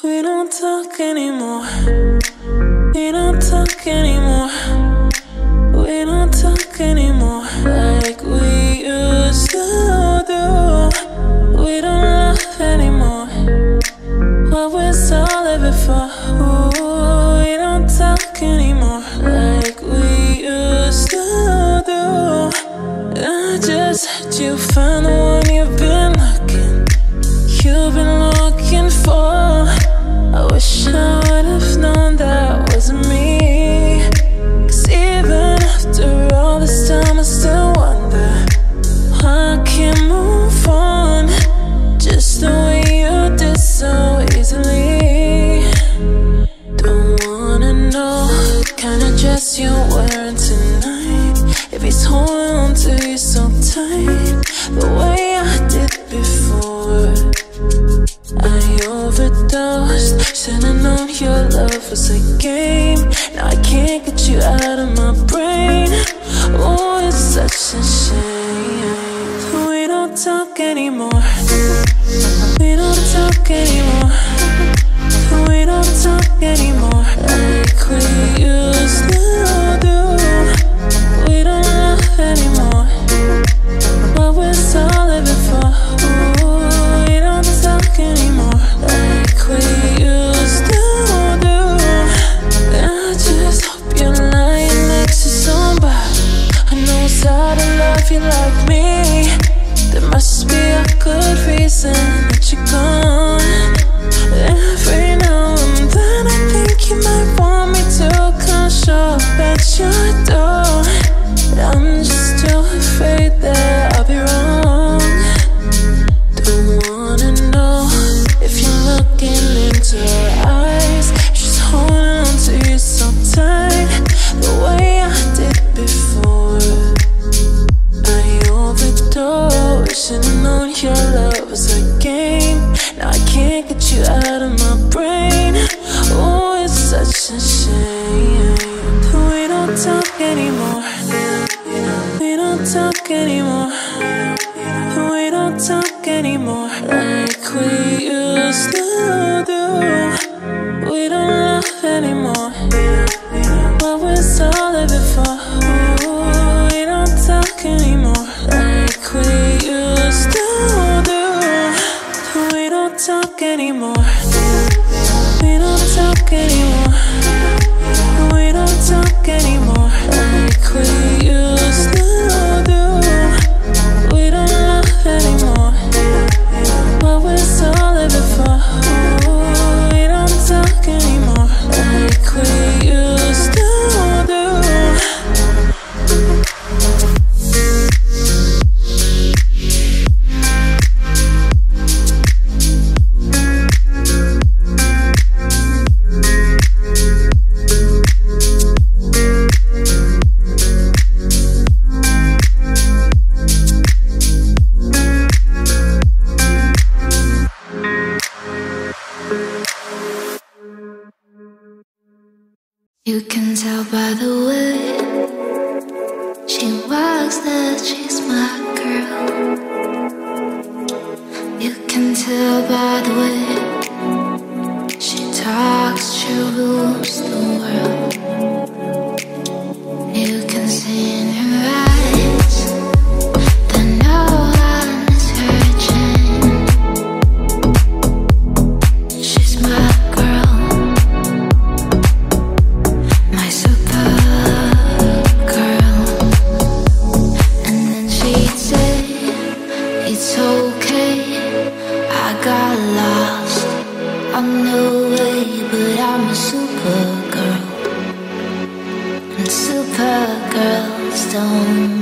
We don't talk anymore. We don't talk anymore. We don't talk anymore like we used to do. We don't love anymore. What was all of it for? Ooh, we don't talk anymore like we used to do. I just had you find the one you've been. game. Now I can't get you out of my It's okay, I got lost on the way, but I'm a supergirl. And supergirls don't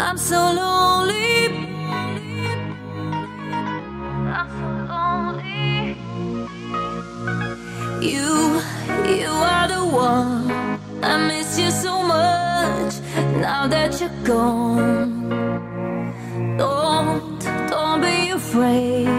I'm so lonely. You, you are the one. I miss you so much now that you're gone. Don't, don't be afraid.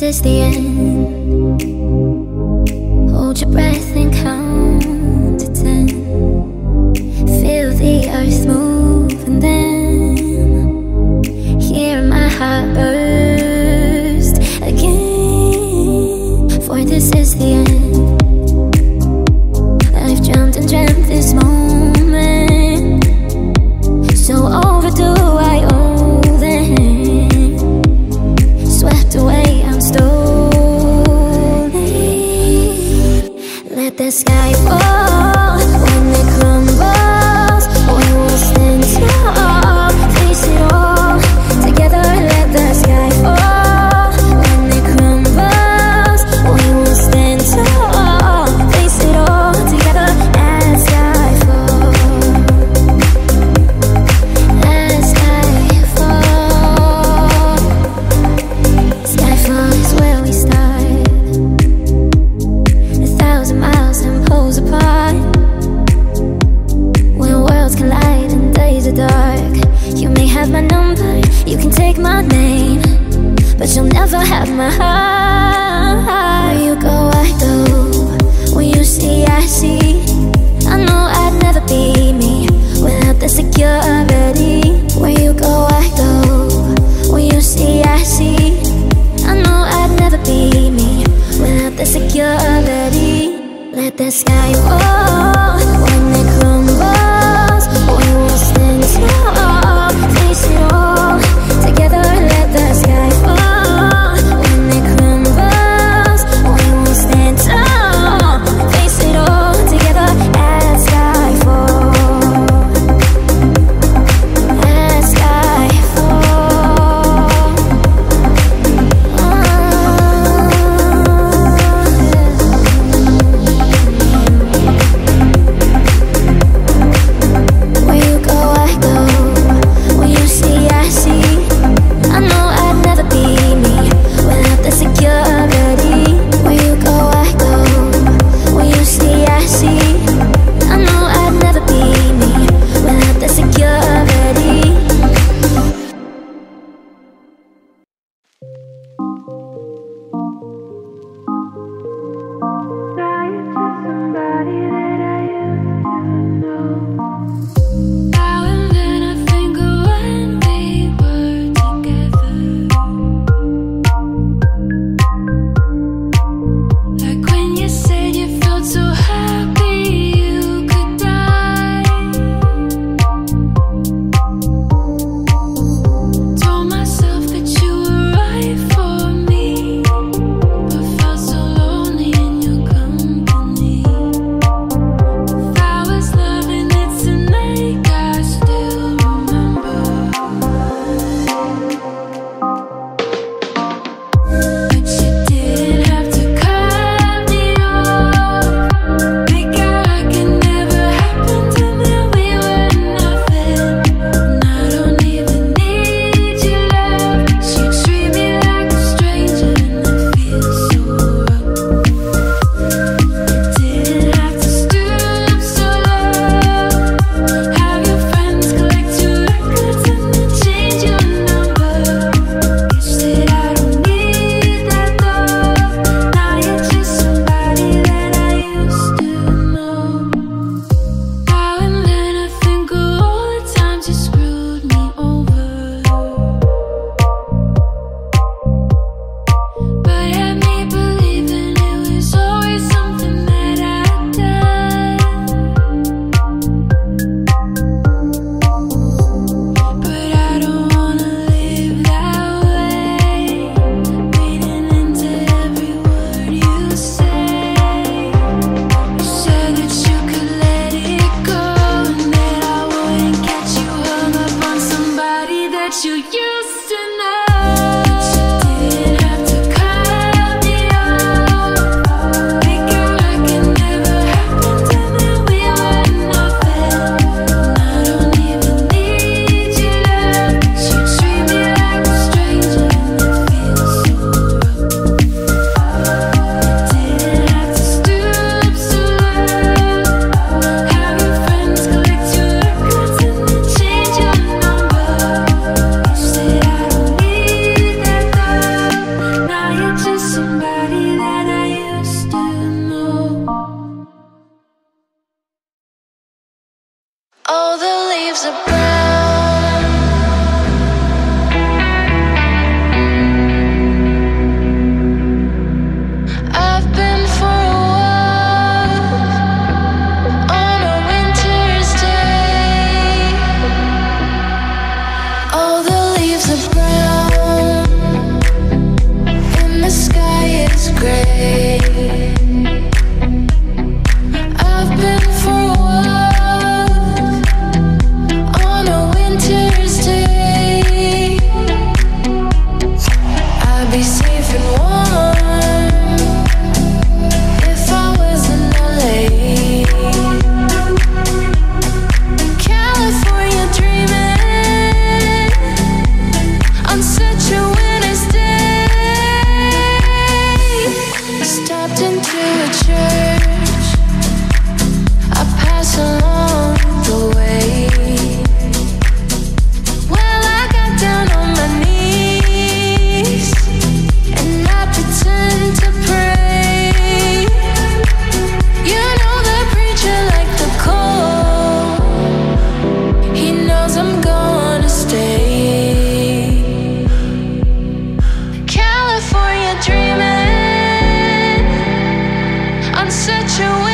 This is the end. Hold your breath. do When you see, I see. I know I'd never be me Without the security. When you go, I go. When you see, I see. I know I'd never be me Without the security. Let the sky fall When the ground and the sky is gray. such a way